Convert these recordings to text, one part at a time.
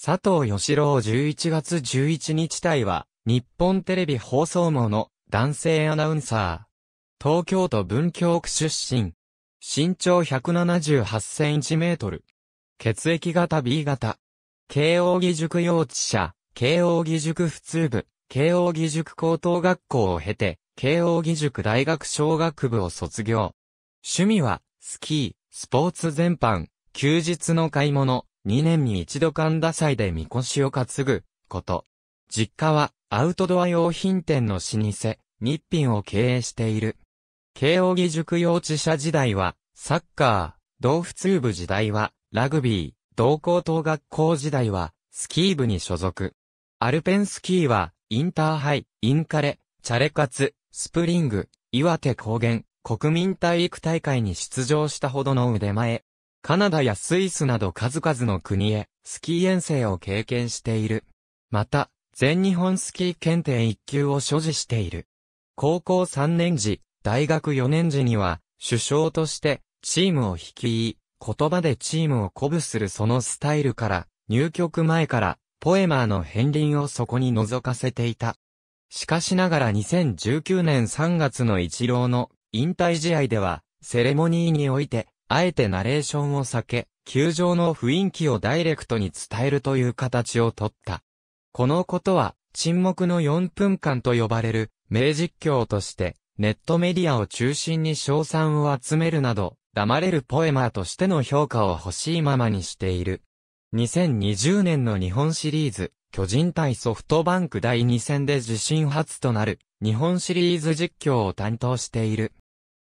佐藤義郎11月11日体は、日本テレビ放送網の男性アナウンサー。東京都文京区出身。身長178センチメートル。血液型 B 型。慶応義塾幼稚舎、慶応義塾普通部、慶応義塾高等学校を経て、慶応義塾大学小学部を卒業。趣味は、スキー、スポーツ全般、休日の買い物、2年に一度神田祭でみこしを担ぐ、こと。実家は、アウトドア用品店の老舗、日品を経営している。慶応義塾幼稚舎時代は、サッカー、同普通部時代は、ラグビー、同高等学校時代は、スキー部に所属。アルペンスキーは、インターハイ、インカレ、チャレカツ、スプリング、岩手高原、国民体育大会に出場したほどの腕前。カナダやスイスなど数々の国へスキー遠征を経験している。また、全日本スキー検定1級を所持している。高校3年時、大学4年時には、首相としてチームを率い、言葉でチームを鼓舞するそのスタイルから、入局前から、ポエマーの片鱗をそこに覗かせていた。しかしながら2019年3月の一郎の引退試合では、セレモニーにおいて、あえてナレーションを避け、球場の雰囲気をダイレクトに伝えるという形をとった。このことは、沈黙の4分間と呼ばれる、名実況として、ネットメディアを中心に賞賛を集めるなど、黙れるポエマーとしての評価を欲しいままにしている。2020年の日本シリーズ、巨人対ソフトバンク第2戦で自身初となる、日本シリーズ実況を担当している。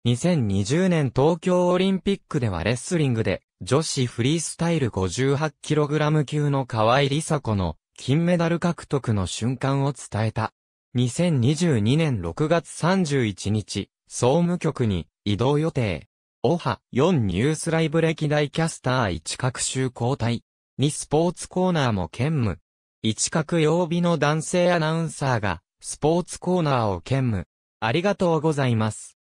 2020年東京オリンピックではレスリングで女子フリースタイル 58kg 級の河合梨紗子の金メダル獲得の瞬間を伝えた。2022年6月31日、総務局に移動予定。オハ4ニュースライブ歴代キャスター1各週交代。2スポーツコーナーも兼務。1角曜日の男性アナウンサーがスポーツコーナーを兼務。ありがとうございます。